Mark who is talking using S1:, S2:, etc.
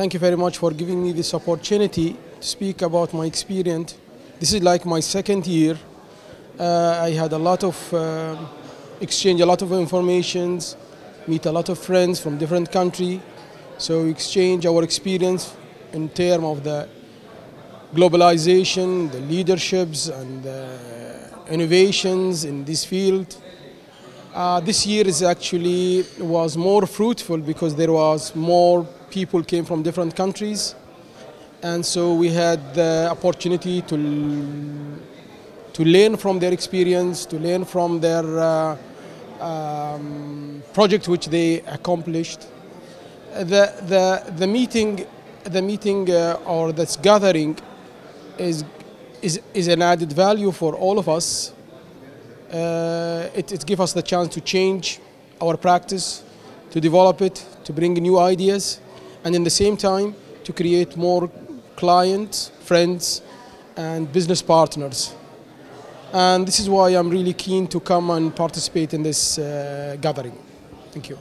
S1: thank you very much for giving me this opportunity to speak about my experience. This is like my second year. Uh, I had a lot of uh, exchange, a lot of informations, meet a lot of friends from different country. So we exchange our experience in terms of the globalization, the leaderships, and uh, innovations in this field. Uh, this year is actually was more fruitful because there was more people came from different countries, and so we had the opportunity to to learn from their experience, to learn from their uh, um, project which they accomplished. The the the meeting, the meeting uh, or this gathering, is is is an added value for all of us. Uh, it, it gives us the chance to change our practice, to develop it, to bring new ideas, and in the same time to create more clients, friends, and business partners. And this is why I'm really keen to come and participate in this uh, gathering. Thank you.